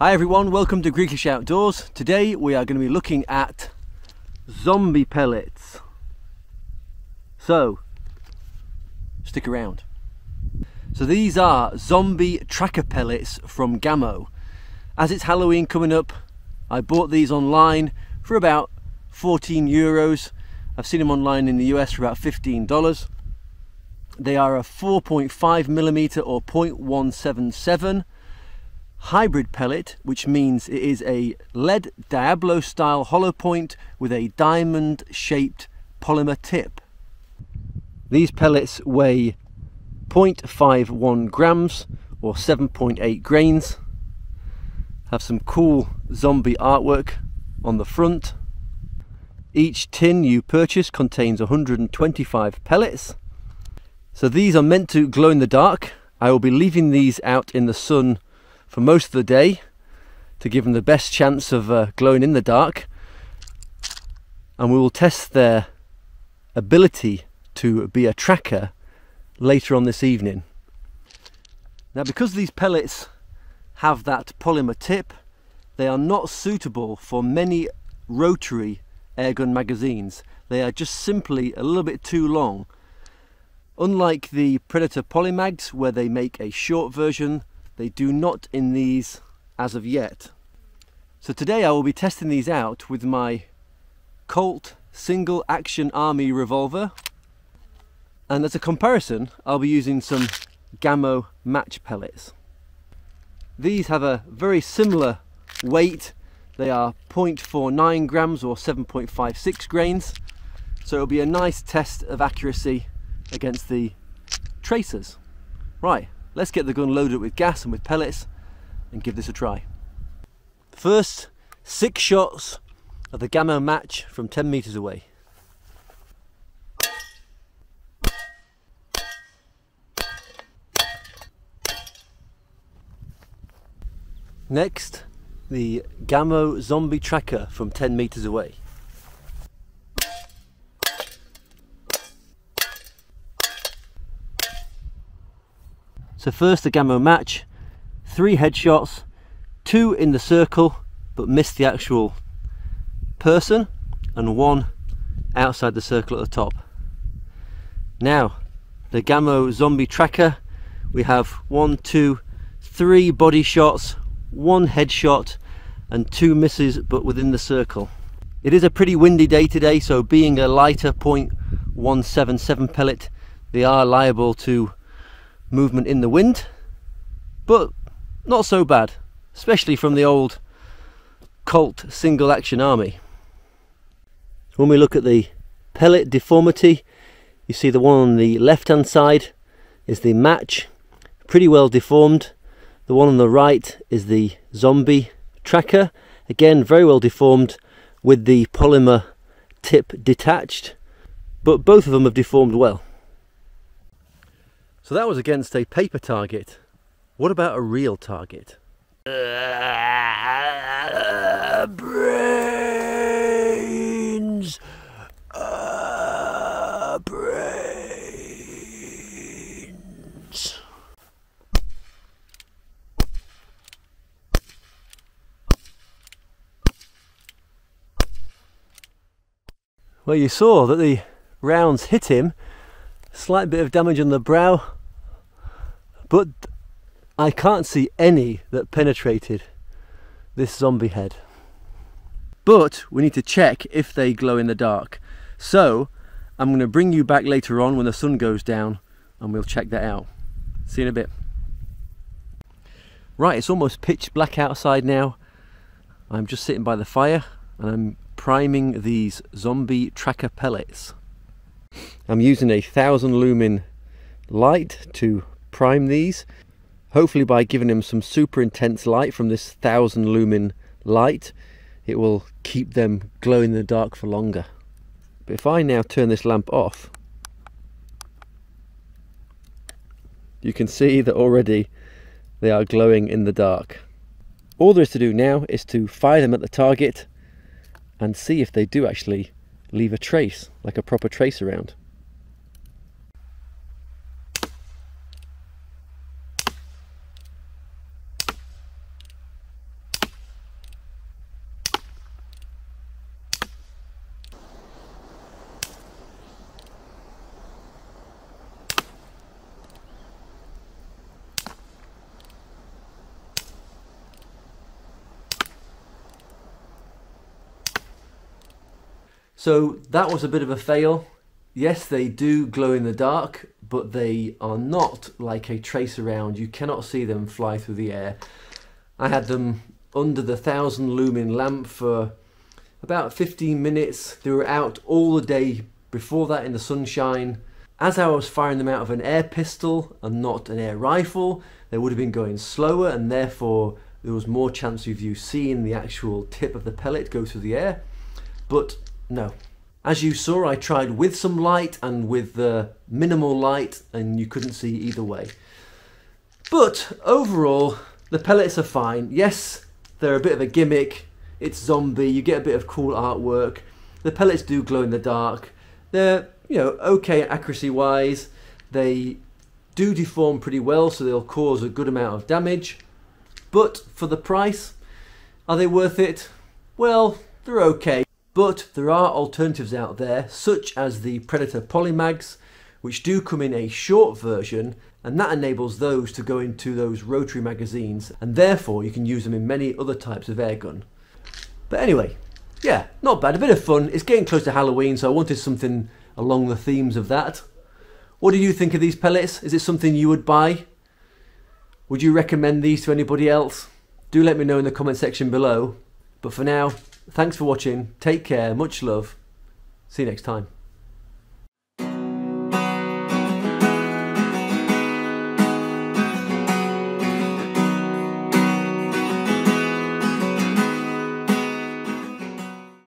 Hi everyone, welcome to Greeklish Outdoors. Today we are going to be looking at zombie pellets. So, stick around. So these are zombie tracker pellets from Gamo. As it's Halloween coming up, I bought these online for about 14 euros. I've seen them online in the US for about $15. They are a 4.5 millimeter or 0.177 hybrid pellet, which means it is a lead Diablo style hollow point with a diamond shaped polymer tip. These pellets weigh 0.51 grams or 7.8 grains. Have some cool zombie artwork on the front. Each tin you purchase contains 125 pellets. So these are meant to glow in the dark. I will be leaving these out in the sun for most of the day to give them the best chance of uh, glowing in the dark and we will test their ability to be a tracker later on this evening. Now because these pellets have that polymer tip they are not suitable for many rotary airgun magazines. They are just simply a little bit too long. Unlike the Predator Polymags where they make a short version they do not in these as of yet. So today I will be testing these out with my Colt single action army revolver and as a comparison I'll be using some Gamo match pellets. These have a very similar weight. They are 0.49 grams or 7.56 grains. So it'll be a nice test of accuracy against the tracers. Right, Let's get the gun loaded with gas and with pellets and give this a try. First, six shots of the Gamo match from 10 metres away. Next, the Gamo Zombie Tracker from 10 metres away. So first the Gamo match, three headshots, two in the circle but missed the actual person and one outside the circle at the top. Now the Gamo zombie tracker we have one, two, three body shots, one headshot and two misses but within the circle. It is a pretty windy day today so being a lighter .177 pellet they are liable to movement in the wind, but not so bad, especially from the old Colt single action army. When we look at the pellet deformity, you see the one on the left hand side is the match, pretty well deformed. The one on the right is the zombie tracker, again very well deformed with the polymer tip detached, but both of them have deformed well. So that was against a paper target. What about a real target? Uh, brains! Uh, brains! Well, you saw that the rounds hit him slight bit of damage on the brow but I can't see any that penetrated this zombie head. But we need to check if they glow in the dark. So I'm going to bring you back later on when the sun goes down and we'll check that out. See you in a bit. Right it's almost pitch black outside now. I'm just sitting by the fire and I'm priming these zombie tracker pellets I'm using a thousand lumen light to prime these. Hopefully by giving them some super intense light from this thousand lumen light it will keep them glowing in the dark for longer. But if I now turn this lamp off you can see that already they are glowing in the dark. All there is to do now is to fire them at the target and see if they do actually leave a trace, like a proper tracer round. So that was a bit of a fail. Yes, they do glow in the dark, but they are not like a tracer round. You cannot see them fly through the air. I had them under the 1000 lumen lamp for about 15 minutes. They were out all the day before that in the sunshine. As I was firing them out of an air pistol and not an air rifle, they would have been going slower and therefore there was more chance of you seeing the actual tip of the pellet go through the air. But no. As you saw, I tried with some light and with the minimal light and you couldn't see either way. But overall, the pellets are fine. Yes, they're a bit of a gimmick. It's zombie, you get a bit of cool artwork. The pellets do glow in the dark. They're, you know, okay accuracy wise. They do deform pretty well, so they'll cause a good amount of damage. But for the price, are they worth it? Well, they're okay. But there are alternatives out there, such as the Predator Polymags, which do come in a short version and that enables those to go into those rotary magazines and therefore you can use them in many other types of airgun. But anyway, yeah, not bad, a bit of fun. It's getting close to Halloween so I wanted something along the themes of that. What do you think of these pellets? Is it something you would buy? Would you recommend these to anybody else? Do let me know in the comment section below. But for now, thanks for watching, take care, much love, see you next time.